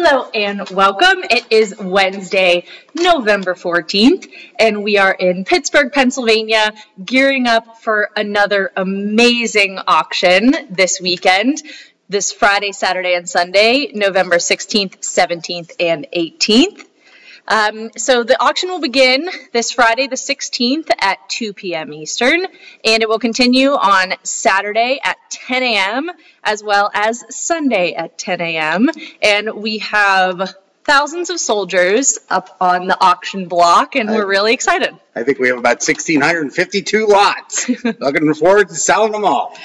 Hello and welcome. It is Wednesday, November 14th, and we are in Pittsburgh, Pennsylvania, gearing up for another amazing auction this weekend, this Friday, Saturday, and Sunday, November 16th, 17th, and 18th. Um, so the auction will begin this Friday, the 16th at 2 p.m. Eastern, and it will continue on Saturday at 10 a.m. as well as Sunday at 10 a.m. And we have thousands of soldiers up on the auction block, and we're really excited. I think we have about 1,652 lots. Looking forward to selling them all.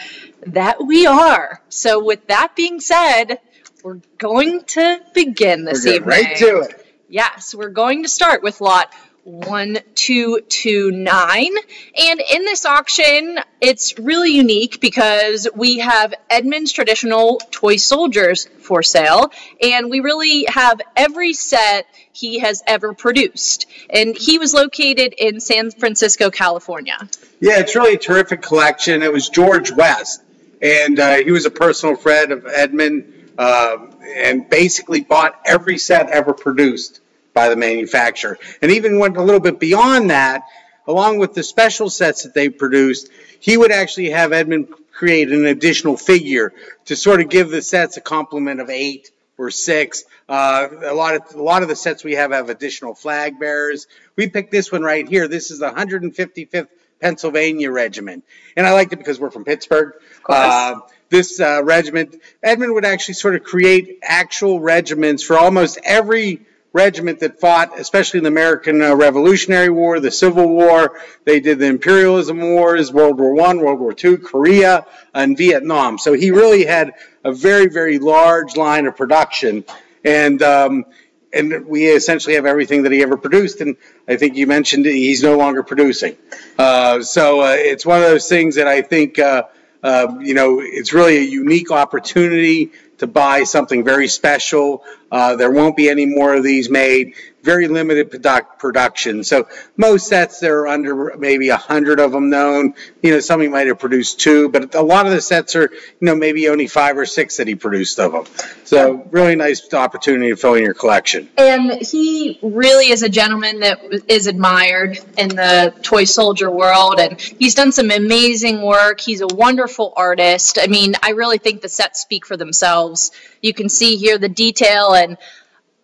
That we are. So with that being said, we're going to begin this We're evening. right to it. Yes, we're going to start with lot 1229. And in this auction, it's really unique because we have Edmund's traditional toy soldiers for sale, and we really have every set he has ever produced. And he was located in San Francisco, California. Yeah, it's really a terrific collection. It was George West, and uh, he was a personal friend of Edmund, um, and basically bought every set ever produced by the manufacturer, and even went a little bit beyond that. Along with the special sets that they produced, he would actually have Edmund create an additional figure to sort of give the sets a complement of eight or six. Uh, a lot of a lot of the sets we have have additional flag bearers. We picked this one right here. This is the 155th Pennsylvania Regiment, and I liked it because we're from Pittsburgh. Uh, this uh, regiment, Edmund would actually sort of create actual regiments for almost every regiment that fought, especially in the American uh, Revolutionary War, the Civil War. They did the imperialism wars, World War One, World War Two, Korea, and Vietnam. So he really had a very, very large line of production, and um, and we essentially have everything that he ever produced. And I think you mentioned he's no longer producing. Uh, so uh, it's one of those things that I think. Uh, uh, you know, it's really a unique opportunity to buy something very special. Uh, there won't be any more of these made. Very limited product production. So most sets there are under maybe a hundred of them known. You know, somebody might have produced two, but a lot of the sets are, you know, maybe only five or six that he produced of them. So really nice opportunity to fill in your collection. And he really is a gentleman that is admired in the toy soldier world, and he's done some amazing work. He's a wonderful artist. I mean, I really think the sets speak for themselves. You can see here the detail, and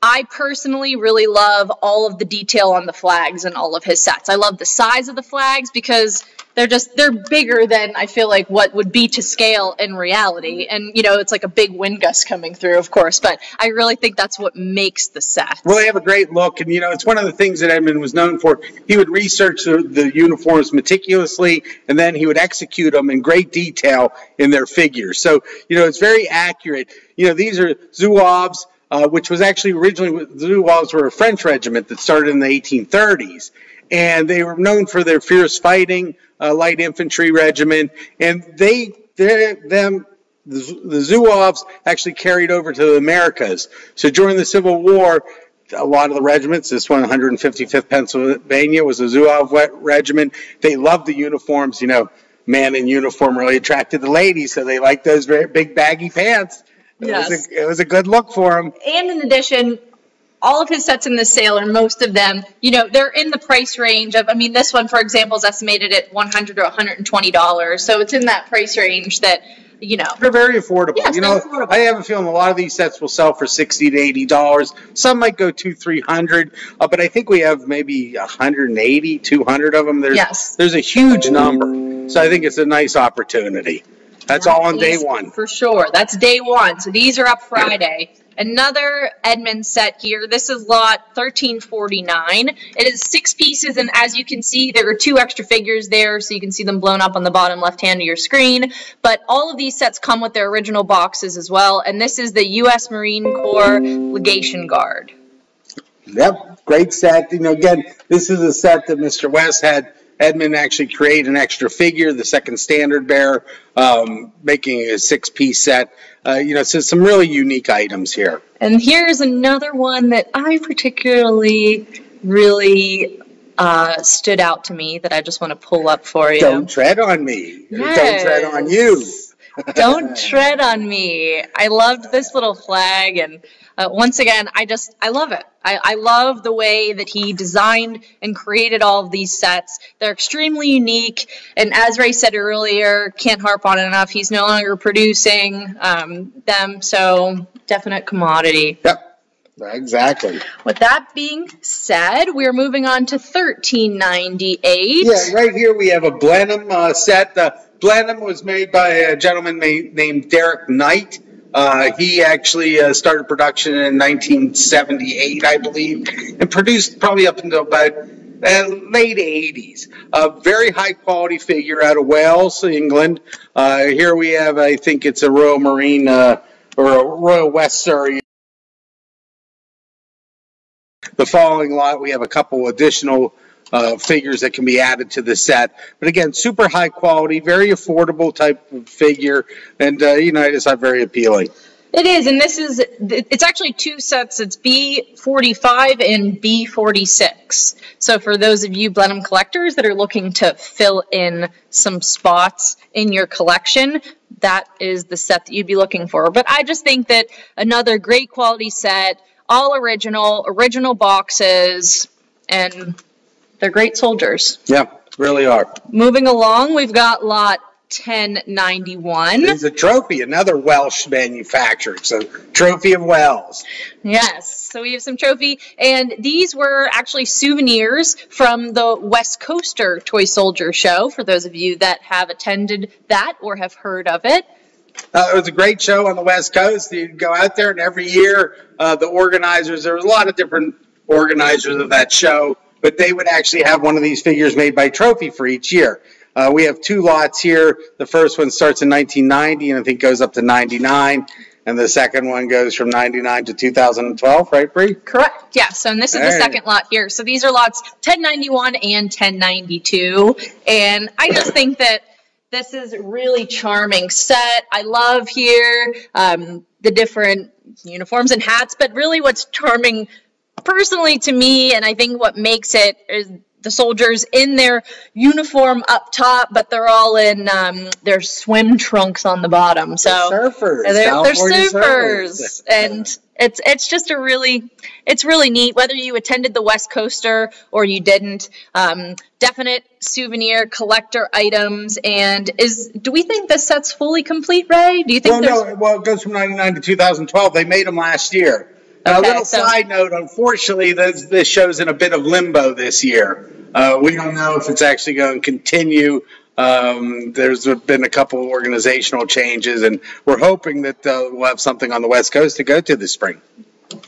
I personally really love all of the detail on the flags and all of his sets. I love the size of the flags because they're just they're bigger than I feel like what would be to scale in reality. And you know, it's like a big wind gust coming through, of course, but I really think that's what makes the set. Well, they have a great look, and you know, it's one of the things that Edmund was known for. He would research the, the uniforms meticulously, and then he would execute them in great detail in their figures. So, you know, it's very accurate. You know, these are Zouaves, uh, which was actually originally the Zouaves were a French regiment that started in the 1830s, and they were known for their fierce fighting, uh, light infantry regiment, and they, them the, the Zouaves actually carried over to the Americas. So during the Civil War, a lot of the regiments, this one, 155th Pennsylvania, was a Zouave regiment. They loved the uniforms. You know, man in uniform really attracted the ladies, so they liked those very big baggy pants. It, Yes. was, a, it was a good look for him. And in addition, all of his sets in the sale, or most of them, you know, they're in the price range of. I mean, this one, for example, is estimated at 100 or 120 dollars. So it's in that price range that, you know, They're very affordable. Yes, you know, affordable. I have a feeling a lot of these sets will sell for sixty to eighty dollars. Some might go two, three hundred, uh, but I think we have maybe 180, 200 of them. There's, Yes. There's a huge number, so I think it's a nice opportunity. That's all on day one. For sure. That's day one. So these are up Friday. Another Edmund set here. This is lot 1349. It is six pieces, and as you can see, there are two extra figures there, so you can see them blown up on the bottom left hand of your screen. But all of these sets come with their original boxes as well, and this is the U.S. Marine Corps Legation Guard. Yep, great set. You know, again, this is a set that Mr. West had Edmund actually create an extra figure, the second standard bearer, um, making a six-piece set. Uh, you know, so some really unique items here. And here's another one that I particularly really uh, stood out to me that I just want to pull up for you. Don't tread on me. Yes. Don't tread on you. Don't tread on me. I loved this little flag, and uh, once again, I just I love it. I, I love the way that he designed and created all of these sets. They're extremely unique, and as Ray said earlier, can't harp on it enough. He's no longer producing um, them, so definite commodity. Yep. Exactly. With that being said, we're moving on to 1398. Yeah, right here we have a Blenheim uh, set. Uh, Blenheim was made by a gentleman ma- named Derek Knight. Uh, he actually uh, started production in 1978, I believe, and produced probably up until about uh, late 80s. A very high quality figure out of Wales, England. Uh, here we have, I think it's a Royal Marine uh, or a Royal West Surrey. The following lot, we have a couple additional uh, figures that can be added to the set. But again, super high quality, very affordable type of figure, and uh, you know, I just thought very appealing. It is, and this is, it's actually two sets. It's B45 and B46. So for those of you Blenheim collectors that are looking to fill in some spots in your collection, that is the set that you'd be looking for. But I just think that another great quality set, all original, original boxes, and they're great soldiers. Yeah, really are. Moving along, we've got lot 1091. It's a trophy, another Welsh manufacturer. So, Trophy of Wales. Yes, so we have some trophy, and these were actually souvenirs from the West Coaster Toy Soldier Show, for those of you that have attended that or have heard of it. Uh, it was a great show on the West Coast. You'd go out there, and every year, uh, the organizers, there was a lot of different organizers of that show, but they would actually have one of these figures made by Trophy for each year. Uh, we have two lots here. The first one starts in 1990 and I think goes up to 99. And the second one goes from 99 to 2012, right, Bre? Correct. Yes. So, and this is the second lot here. So these are lots 1091 and 1092. And I just think that this is a really charming set. I love here um, the different uniforms and hats, but really what's charming personally to me, and I think what makes it is the soldiers in their uniform up top, but they're all in um, their swim trunks on the bottom. So surfers. they're, they're California surfers, and it's it's just a really it's really neat. Whether you attended the West Coaster or you didn't, um, definite souvenir collector items. And is do we think this set's fully complete, Ray? Do you think Well, no, well, it goes from 99 to 2012. They made them last year. Okay, a little so- side note, unfortunately, this, this show's in a bit of limbo this year. Uh, we don't know if it's actually going to continue. Um, there's been a couple of organizational changes, and we're hoping that uh, we'll have something on the West Coast to go to this spring.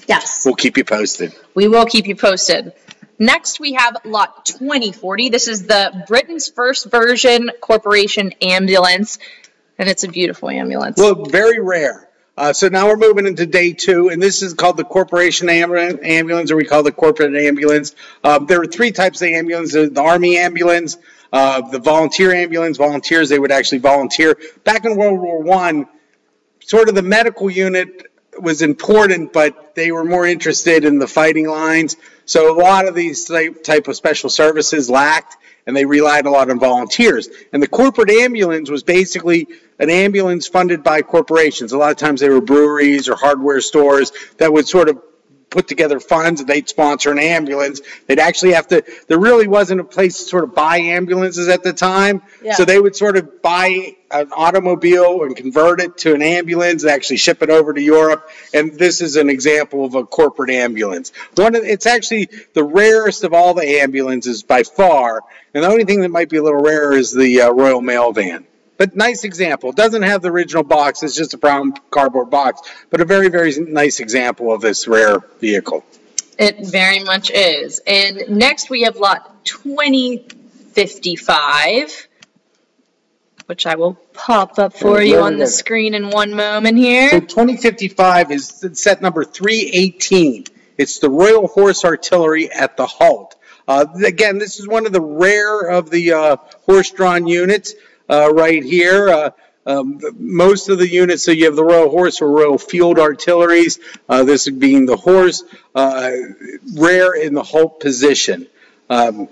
yes? We'll keep you posted. We will keep you posted. Next, we have Lot 2040. This is the Britain's first version corporation ambulance, and it's a beautiful ambulance. Well, very rare. Uh, so now we're moving into day two, and this is called the corporation ambulance, or we call the corporate ambulance. Uh, there are three types of ambulance: the, the army ambulance, uh, the volunteer ambulance. Volunteers they would actually volunteer. Back in World War One, sort of the medical unit was important, but they were more interested in the fighting lines. So a lot of these type, of special services lacked, and they relied a lot on volunteers. And the corporate ambulance was basically an ambulance funded by corporations. A lot of times they were breweries or hardware stores that would sort of put together funds and they'd sponsor an ambulance. They'd actually have to, there really wasn't a place to sort of buy ambulances at the time. Yeah. So they would sort of buy an automobile and convert it to an ambulance and actually ship it over to Europe. And this is an example of a corporate ambulance. One of, it's actually the rarest of all the ambulances by far. And the only thing that might be a little rarer is the uh, Royal Mail van. But nice example. Doesn't have the original box. It's just a brown cardboard box. But a very, very nice example of this rare vehicle. It very much is. And next we have lot 2055, which I will pop up for you on the screen in one moment here. So here. 2055 is set number 318. It's the Royal Horse Artillery at the Halt. Uh, again, this is one of the rare of the uh, horse-drawn units right here. Uh, um, most of the units, so you have the Royal Horse or Royal Field Artilleries. Uh, this being the horse, uh, rare in the halt position. Um,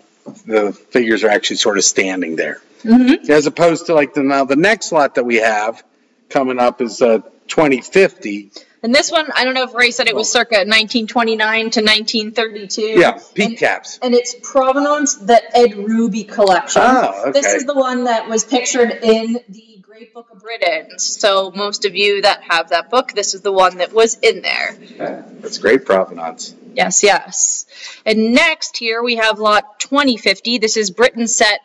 the figures are actually sort of standing there. Mhm. As opposed to like the, now the next lot that we have coming up is uh, 2050. And this one, I don't know if Ray said it was circa 1929 to 1932. Yeah, peak And- caps. And it's Provenance, the Ed Ruby collection. Oh, okay. This is the one that was pictured in the Great Book of Britains. So most of you that have that book, this is the one that was in there. Yeah, That's great provenance. Yes, yes. And next here we have lot 2050. This is Britain set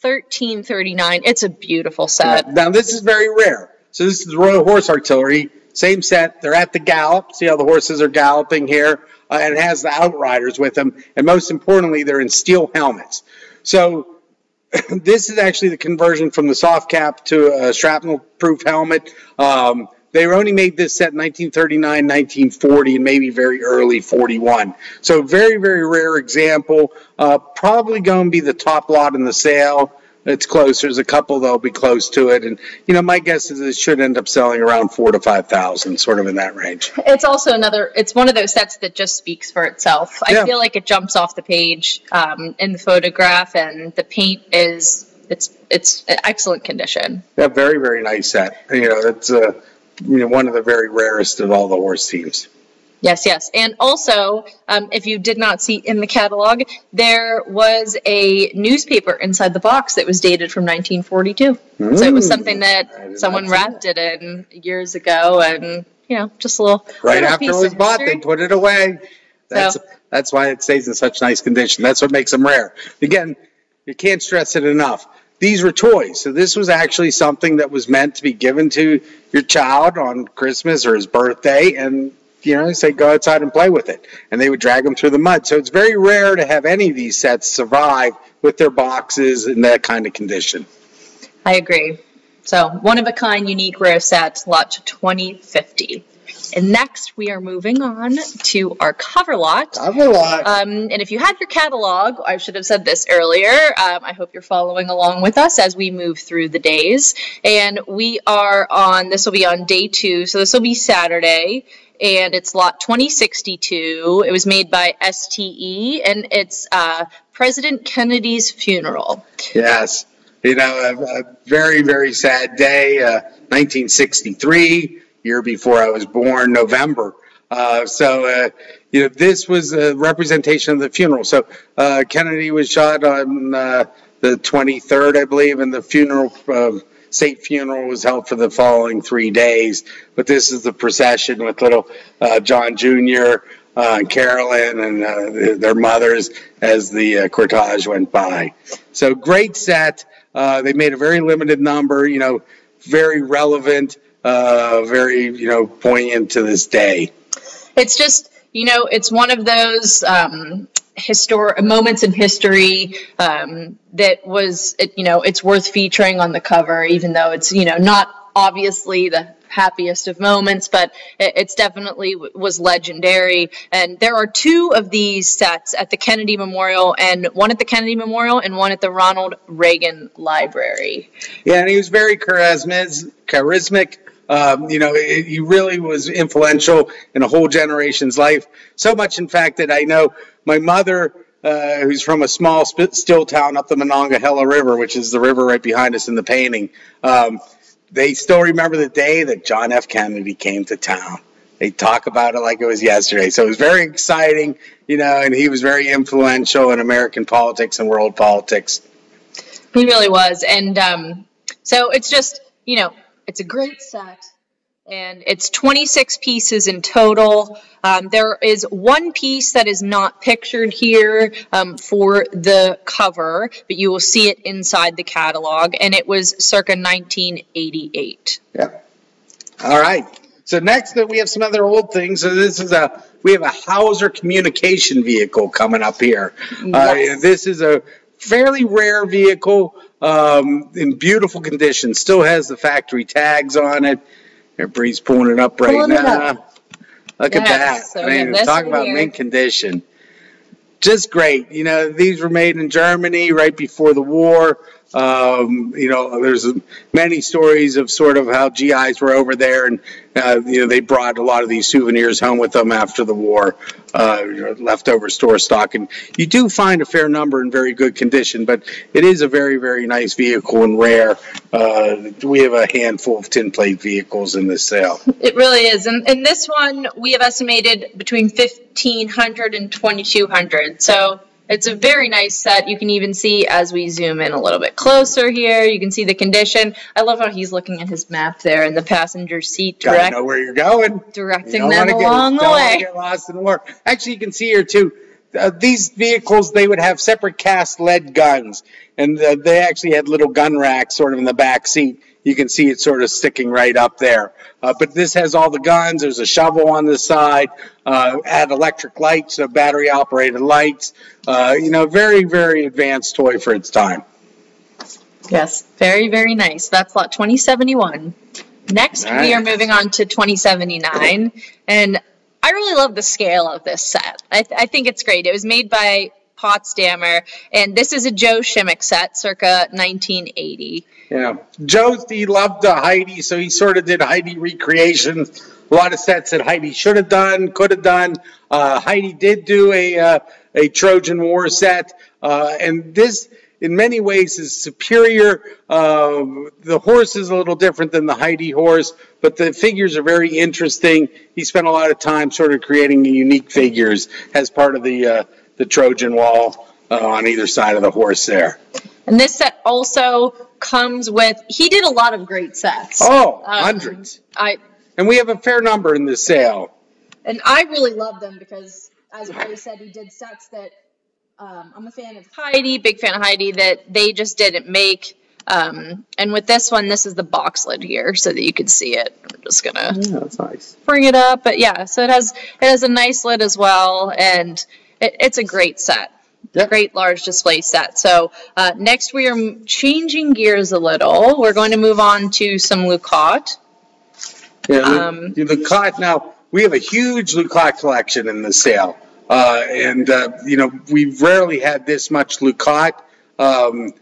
1339. It's a beautiful set. Now, this is very rare. So this is the Royal Horse Artillery, same set. They're at the gallop. See how the horses are galloping here? Uh, and has the outriders with them. And most importantly, they're in steel helmets. So this is actually the conversion from the soft cap to a shrapnel proof helmet. Um, they only made this set in 1939, 1940, and maybe very early 41. So very, very rare example. Uh, probably going to be the top lot in the sale. It's close. There's a couple that'll be close to it, and you know my guess is it should end up selling around four to five thousand, sort of in that range. It's also another, it's one of those sets that just speaks for itself. I Yeah. feel like it jumps off the page um, in the photograph and the paint is, it's, it's excellent condition. Yeah, very, very nice set. You know, it's uh, you know one of the very rarest of all the horse teams. Yes, yes. And also, um, if you did not see in the catalog, there was a newspaper inside the box that was dated from 1942. So it was Mm. something that someone wrapped it in years ago, and you know, just a little Right little after it was bought, history. they put it away. That's So- that's why it stays in such nice condition. That's what makes them rare. Again, you can't stress it enough. These were toys, so this was actually something that was meant to be given to your child on Christmas or his birthday, and you know, they say go outside and play with it, and they would drag them through the mud. So it's very rare to have any of these sets survive with their boxes in that kind of condition. I agree. So one of a kind, unique, rare set, lot 2050. And next, we are moving on to our cover lot. I've lot. Um, and if you had your catalog, I should have said this earlier. Um, I hope you're following along with us as we move through the days. And we are on, this will be on day two, so this will be Saturday. And it's lot 2062. It was made by STE, and it's uh, President Kennedy's funeral. Yes. You know, a, a very, very sad day, uh, 1963, year before I was born, November. Uh, so, uh, you know, this was a representation of the funeral. So, uh, Kennedy was shot on uh, the 23rd, I believe, and the funeral, state funeral was held for the following three days. But this is the procession with little uh, John Jr., uh, Carolyn, and uh, their- mothers as the uh, cortege went by. So great set. Uh, they made a very limited number, you know, very relevant, very, you know, poignant to this day. It's just, you know, it's one of those um, histor- moments in history um, that was, it, you know, it's worth featuring on the cover, even though it's, you know, not obviously the happiest of moments, but it, it's definitely was legendary. And there are two of these sets at the Kennedy Memorial, and one at the Kennedy Memorial and one at the Ronald Reagan Library. Yeah, and he was very charismatic. charismatic. Um, you know, it, he really was influential in a whole generation's life. So much, in fact, that I know my mother, uh, who's from a small still town up the Monongahela River, which is the river right behind us in the painting. Um, they still remember the day that John F. Kennedy came to town. They talk about it like it was yesterday. So it was very exciting, you know, and he was very influential in American politics and world politics. He really was. And um, so it's just, you know, it's a great set. And it's 26 pieces in total. Um, there is one piece that is not pictured here um, for the cover, but you will see it inside the catalog. And it was circa 1988. Yeah. All right. So next uh, we have some other old things. So this is a we have a Hausser communication vehicle coming up here. Uh, this is a fairly rare vehicle um, in beautiful condition. Still has the factory tags on it. Everybody's pulling it up right Pulling now. up. Look at that. So I mean, this talk about mint condition. Just great. You know, these were made in Germany right before the war. Um, you know, there's many stories of sort of how GIs were over there and, uh, you know, they brought a lot of these souvenirs home with them after the war, uh, leftover store stock. And you do find a fair number in very good condition, but it is a very, very nice vehicle and rare. Uh, we have a handful of tin plate vehicles in this sale. It really is. And, and this one, we have estimated between 1,500 and 2,200. So it's a very nice set. You can even see as we zoom in a little bit closer here, you can see the condition. I love how he's looking at his map there in the passenger seat, Gotta know where you're going. directing You them wanna get- along the way. Get lost in the war. Actually, you can see here too. Uh, these vehicles, they would have separate cast lead guns, and uh, they actually had little gun racks sort of in the back seat. You can see it sort of sticking right up there. Uh, but this has all the guns. There's a shovel on the side. Uh, add electric lights, so battery operated lights. Uh, you know, very very advanced toy for its time. Yes, very, very nice. That's lot 2071. Next, we are moving on to 2079. And I really love the scale of this set. I, th- I think it's great. It was made by Potsdamer, and this is a Joe Shimmick set, circa 1980. Yeah, Joe, he loved Heyde, so he sort of did Heyde recreations. A lot of sets that Heyde should have done, could have done. Uh, Heyde did do a uh, a Trojan War set, uh, and this, in many ways, is superior. Um the horse is a little different than the Heyde horse, but the figures are very interesting. He spent a lot of time sort of creating unique figures as part of the uh, the Trojan wall uh, on either side of the horse there. And this set also comes with, he did a lot of great sets. Oh, Um, hundreds. I, And we have a fair number in this sale. And I really love them because, as Ray said, he did sets that um, I'm a fan of Heyde, big fan of Heyde, that they just didn't make. Um, and with this one, this is the box lid here so that you can see it. I'm just gonna Yeah, nice. bring it up, but yeah, so it has it has a nice lid as well, and it, it's a great set. Yep. Great large display set. So uh, next we are changing gears a little. We're going to move on to some Lucotte. Yeah, Um, the, the Lucotte, now, we have a huge Lucotte collection in the sale. Uh, and, uh, you know, we've rarely had this much Lucotte. Um,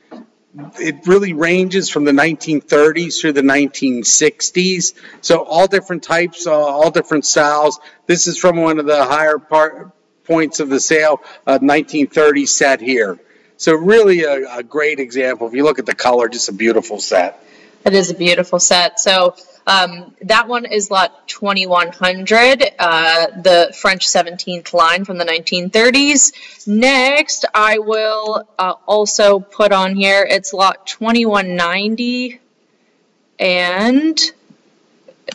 it really ranges from the 1930s through the 1960s. So all different types, uh, all different styles. This is from one of the higher part, points of the sale, a 1930 set here. So really a, a great example. If you look at the color, just a beautiful set. It is a beautiful set. So um, that one is lot 2100, uh, the French 17th line from the 1930s. Next, I will uh, also put on here, it's lot 2190. And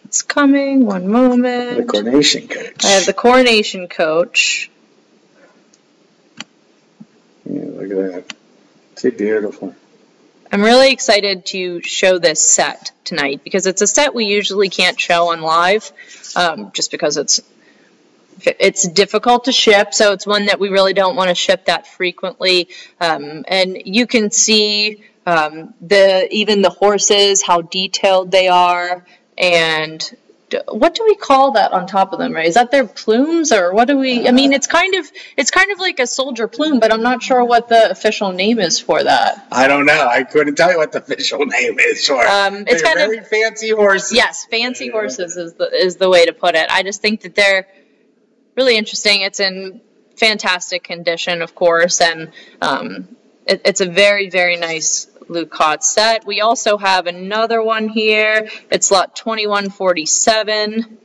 it's coming, one moment. The coronation coach. I have the coronation coach. Yeah, look at that. It's beautiful. I'm really excited to show this set tonight because it's a set we usually can't show on live, um, just because it's it's difficult to ship. So it's one that we really don't want to ship that frequently. Um, and you can see um, the even the horses, how detailed they are, and what do we call that on top of them? Right? Is that their plumes or what do we? I mean, it's kind of it's kind of like a soldier plume, but I'm not sure what the official name is for that. I don't know. I couldn't tell you what the official name is. Sure. Um, it's They're kind of- very fancy horses. Yes, fancy horses is the is the way to put it. I just think that they're really interesting. It's in fantastic condition, of course, and um, it, it's a very very nice Lucotte set. We also have another one here. It's lot twenty one forty seven.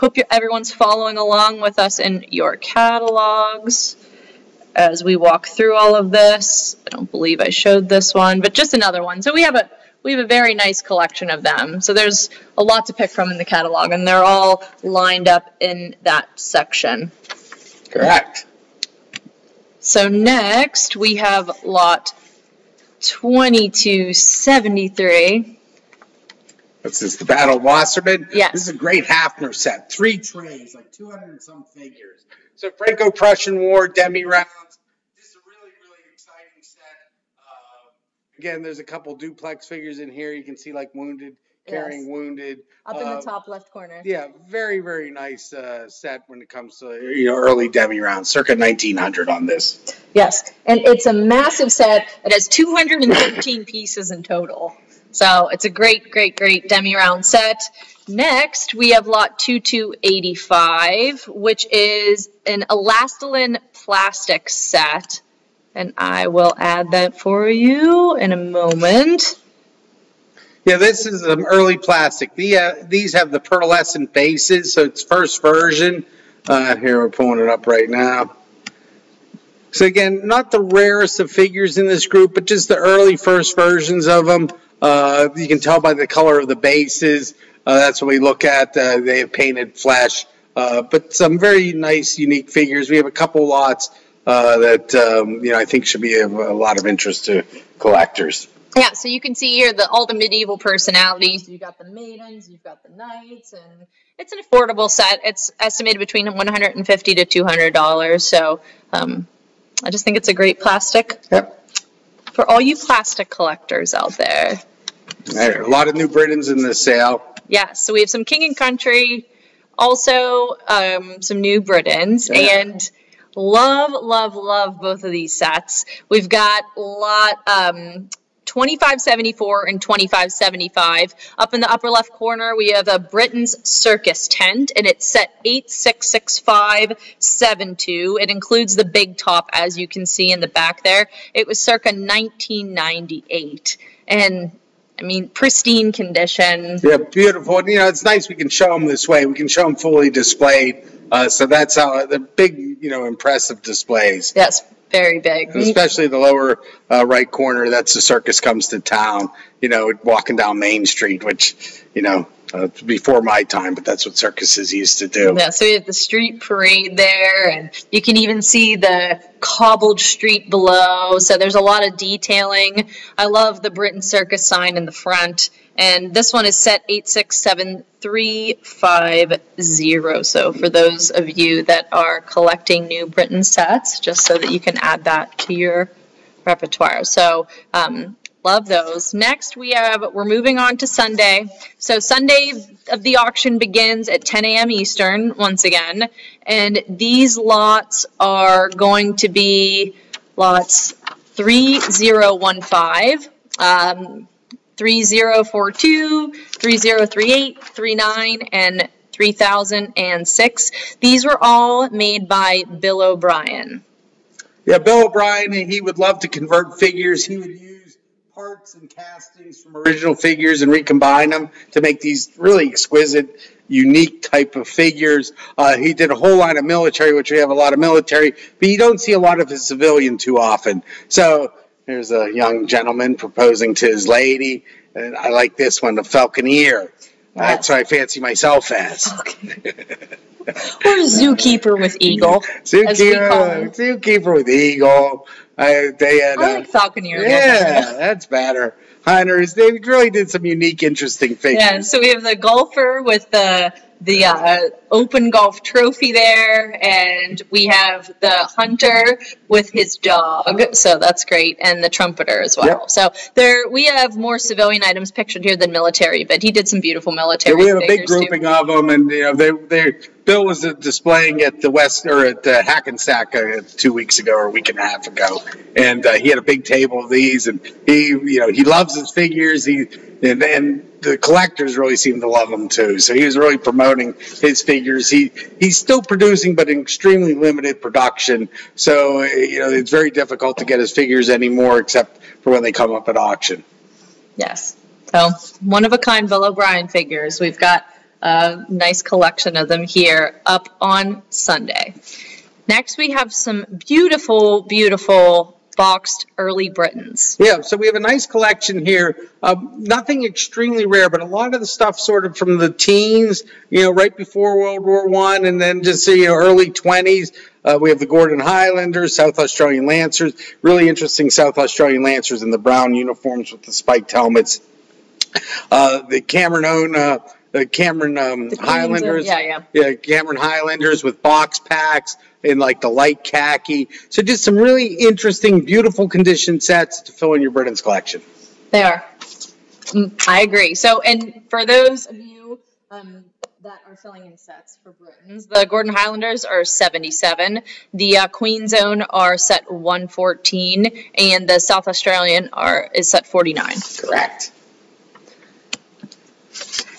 Hope you everyone's following along with us in your catalogs as we walk through all of this. I don't believe I showed this one, but just another one. So we have a we have a very nice collection of them. So there's a lot to pick from in the catalog, and they're all lined up in that section. Correct. So next we have lot 2273. This is the Battle of Wasserman. Yes. This is a great Haffner set. Three trays, like 200 and some figures. So Franco-Prussian War, demi-rounds. This is a really, really exciting set. Uh, again, there's a couple duplex figures in here. You can see like Wounded carrying Yes. wounded. Up in the Uh, top left corner. Yeah, very, very nice uh, set when it comes to, you know, early demi rounds, circa 1900 on this. Yes, and it's a massive set. It has 213 pieces in total. So it's a great, great, great demi round set. Next, we have lot 2285, which is an Elastolin plastic set. And I will add that for you in a moment. Yeah, this is um, early plastic. The, uh, these have the pearlescent bases, so it's first version. Uh, here, we're pulling it up right now. So again, not the rarest of figures in this group, but just the early first versions of them. Uh, you can tell by the color of the bases. Uh, that's what we look at. Uh, they have painted flesh, uh, but some very nice, unique figures. We have a couple lots that um, you know I think should be of a lot of interest to collectors. Yeah, so you can see here the all the medieval personalities. You've got the maidens, you've got the knights, and it's an affordable set. It's estimated between 150 to 200 dollars. So um, I just think it's a great plastic Yep. for all you plastic collectors out there. There, a lot of new Britains in this sale. Yeah, so we have some King and Country, also um, some New Britains, Yeah. and love, love, love both of these sets. We've got a lot. Um, 2574 and 2575. Up in the upper left corner, we have a Britain's Circus tent, and it's set 866572. It includes the big top, as you can see in the back there. It was circa 1998. And I mean, pristine condition. Yeah, beautiful. And, you know, it's nice we can show them this way. We can show them fully displayed. Uh, so that's how the big, you know, impressive displays. Yes, very big. Especially the lower uh, right corner, that's the circus comes to town, you know, walking down Main Street, which, you know, uh, before my time, but that's what circuses used to do. Yeah, so we have the street parade there, and you can even see the cobbled street below. So there's a lot of detailing. I love the Britain Circus sign in the front, and this one is set 867350. So for those of you that are collecting new Britain sets, just so that you can add that to your repertoire. So um, love those. Next, we have, we're moving on to Sunday. So Sunday of the auction begins at 10 a.m. Eastern, once again. And these lots are going to be lots 3015, um, 3042, 3038, 39, and 3006. These were all made by Bill O'Brien. Yeah, Bill O'Brien, he would love to convert figures. He would use parts and castings from original figures and recombine them to make these really exquisite, unique type of figures. Uh, he did a whole line of military, which we have a lot of military, but you don't see a lot of his civilian too often. So there's a young gentleman proposing to his lady, and I like this one, the Falconeer. That's what I fancy myself as. Or zookeeper with eagle, as we call Zookeeper, zookeeper with eagle. I, they had. I uh, like falconeer. yeah, that's better. Hunters, they really did some unique, interesting things. Yeah, so we have the golfer with the the uh, open golf trophy there, and we have the hunter with his dog. So that's great, and the trumpeter as well. Yep. So there, we have more civilian items pictured here than military, but he did some beautiful Yeah, military. we have a big figures, too. grouping of them, and you know, they, they, Bill was displaying at the West or at uh, Hackensack uh, two weeks ago or a week and a half ago, and uh, he had a big table of these, and he, you know, he loves his figures. He and, and the collectors really seem to love them too. So he was really promoting his figures. He he's still producing, but in extremely limited production. So uh, you know, it's very difficult to get his figures anymore, except for when they come up at auction. Yes. So one of a kind Bill O'Brien figures. We've got a nice collection of them here up on Sunday. Next, we have some beautiful, beautiful boxed early Britains. Yeah, so we have a nice collection here. Um, nothing extremely rare, but a lot of the stuff sort of from the teens, you know, right before World War One, and then just you know, early 20s. Uh, we have the Gordon Highlanders, South Australian Lancers, really interesting South Australian Lancers in the brown uniforms with the spiked helmets. Uh, the Cameron uh, the Cameron um, The Queens of- Highlanders. yeah, yeah. Yeah, Cameron Highlanders with box packs in like the light khaki. So just some really interesting, beautiful condition sets to fill in your Britain's collection. They are. Mm, I agree. So, and for those of you um, that are filling in sets for Britains, the Gordon Highlanders are 77, the uh, Queen's Own are set 114, and the South Australian are is set 49. Correct.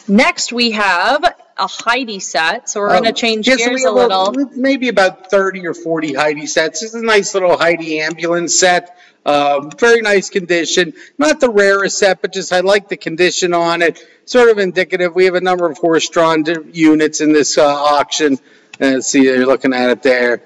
Next, we have a Heyde set, so we're going to Um, change yeah, so gears a little. Maybe about 30 or 40 Heyde sets. This is a nice little Heyde ambulance set. Um, very nice condition. Not the rarest set, but just I like the condition on it. Sort of indicative. We have a number of horse-drawn units in this uh, auction. Uh, see, you're looking at it there.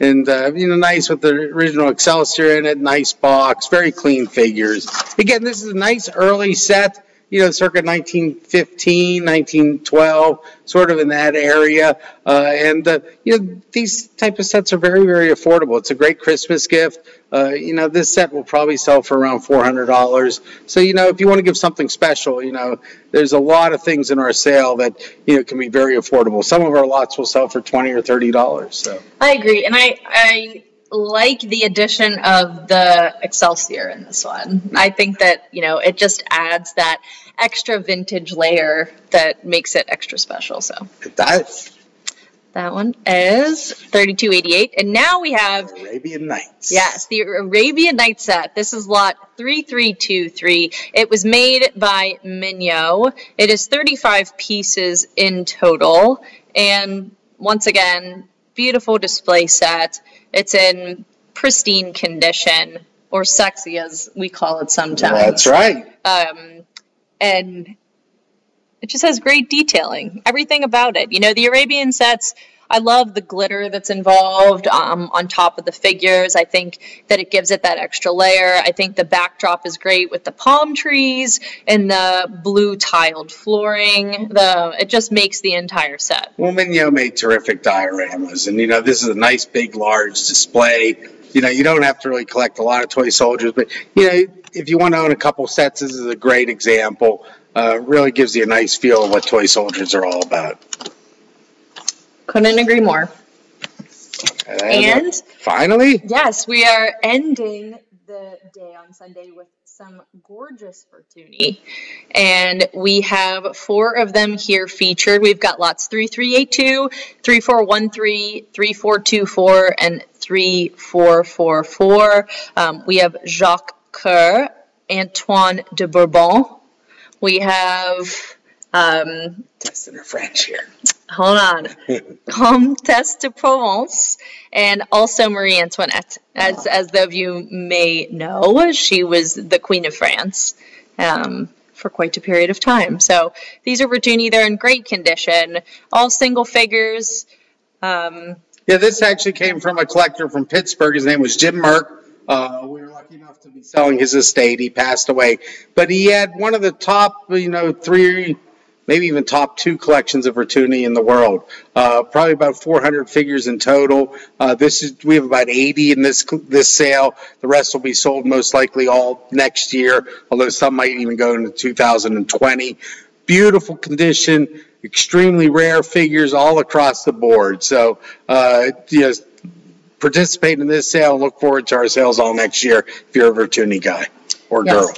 And, uh, you know, nice with the original Excelsior in it. Nice box. Very clean figures. Again, this is a nice early set you know, circa 1915, 1912, sort of in that area. Uh, and, uh, you know, these type of sets are very, very affordable. It's a great Christmas gift. Uh, you know, this set will probably sell for around $400. So, you know, if you want to give something special, you know, there's a lot of things in our sale that, you know, can be very affordable. Some of our lots will sell for 20 or $30. So, I agree, and I I like the addition of the Excelsior in this one. I think that you know it just adds that extra vintage layer that makes it extra special. So does. that one is 3288, and now we have Arabian Nights. Yes, the Arabian Night set. This is lot 3323. It was made by Mignot. It is 35 pieces in total. And once again, beautiful display set. It's in pristine condition, or sexy as we call it sometimes. That's right. Um, and it just has great detailing. Everything about it. You know, the Arabian sets, I love the glitter that's involved um, on top of the figures. I think that it gives it that extra layer. I think the backdrop is great with the palm trees and the blue tiled flooring. The it just makes the entire set. Well, Mignot made terrific dioramas, and you know this is a nice, big, large display. You know, you don't have to really collect a lot of toy soldiers, but you know, if you want to own a couple sets, this is a great example. Uh, really gives you a nice feel of what toy soldiers are all about. Couldn't agree more. And finally, Yes, we are ending the day on Sunday with some gorgeous Vertunni. And we have four of them here featured. We've got lots 3382, 3413, 3424, and 3444. Um, we have Jacques Coeur, Antoine de Bourbon. We have, um, testing her French here. Hold on, Comtesse de Provence, and also Marie Antoinette. As as though you may know, she was the Queen of France um, for quite a period of time. So these are Virginia. They're in great condition, all single figures. Um, Yeah, this actually came from a collector from Pittsburgh. His name was Jim Merck. Uh, we were lucky enough to be selling his estate. He passed away, but he had one of the top, you know, three, maybe even top two collections of Vertunni in the world. Uh, probably about 400 figures in total. Uh, this is we have about 80 in this this sale. The rest will be sold most likely all next year, although some might even go into 2020. Beautiful condition, extremely rare figures all across the board. So, uh, yes, participate in this sale and look forward to our sales all next year if you're a Vertunni guy or girl.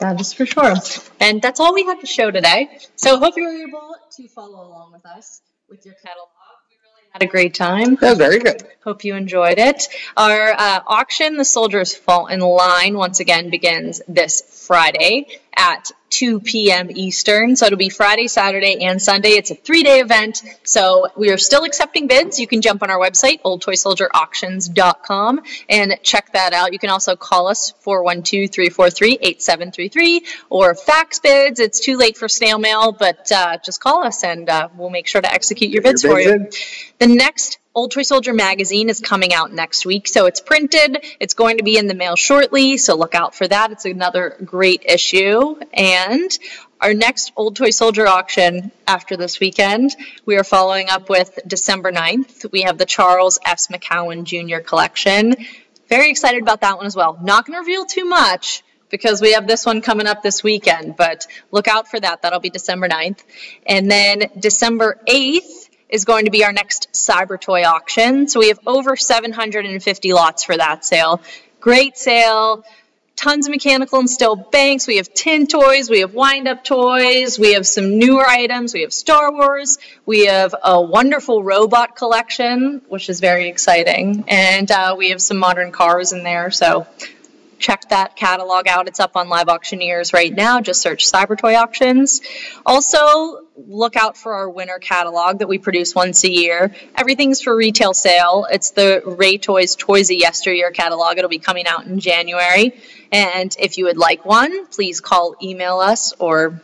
That is for sure. And that's all we had to show today. So hope you were able to follow along with us with your catalog. We really had a great time. That was very good. Hope you enjoyed it. Our uh, auction, The Soldiers Fall in Line, once again begins this Friday at 2 p.m. Eastern. So it'll be Friday, Saturday, and Sunday. It's a three day event. So we are still accepting bids. You can jump on our website, oldtoysoldierauctions.com, and check that out. You can also call us 412 343 8733 or fax bids. It's too late for snail mail, but uh, just call us and uh, we'll make sure to execute your bids Your for you. in. The next Old Toy Soldier magazine is coming out next week, so it's printed. It's going to be in the mail shortly, so look out for that. It's another great issue. And our next Old Toy Soldier auction after this weekend, we are following up with December 9th. We have the Charles S. McCowan Jr. collection. Very excited about that one as well. Not going to reveal too much because we have this one coming up this weekend, but look out for that. That'll be December 9th. And then December 8th is going to be our next Cyber Toy auction. So we have over 750 lots for that sale. Great sale, tons of mechanical and steel banks. We have tin toys. We have wind up toys. We have some newer items. We have Star Wars. We have a wonderful robot collection, which is very exciting. And uh, we have some modern cars in there. So check that catalog out. It's up on Live Auctioneers right now. Just search Cyber Toy Auctions. Also, look out for our winter catalog that we produce once a year. Everything's for retail sale. It's the Ray Toys Toys of Yesteryear catalog. It'll be coming out in January. And if you would like one, please call, email us, or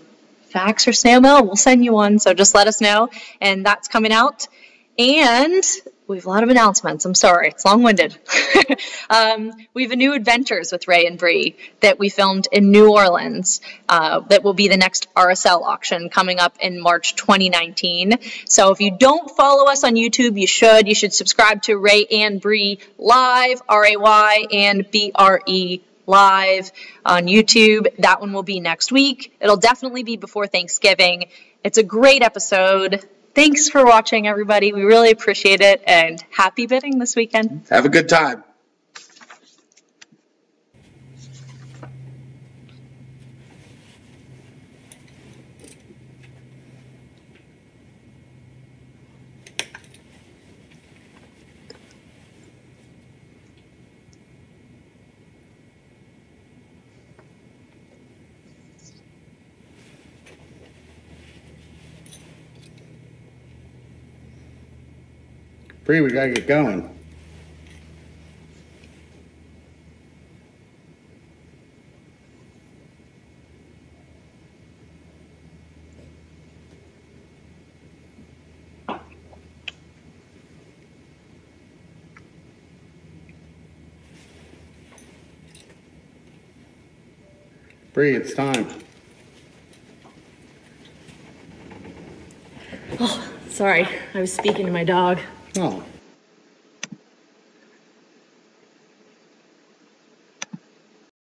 fax or snail mail. We'll send you one. So just let us know. And that's coming out. And we have a lot of announcements. I'm sorry, it's long winded. um, we have a new Adventures with Ray and Bre that we filmed in New Orleans uh, that will be the next RSL auction coming up in March 2019. So if you don't follow us on YouTube, you should. You should subscribe to Ray and Bre Live, R A Y and B R E live on YouTube. That one will be next week. It'll definitely be before Thanksgiving. It's a great episode. Thanks for watching, everybody. We really appreciate it, and happy bidding this weekend. Have a good time. Bre, we gotta get going. Bre, it's time. Oh, sorry. I was speaking to my dog. Oh,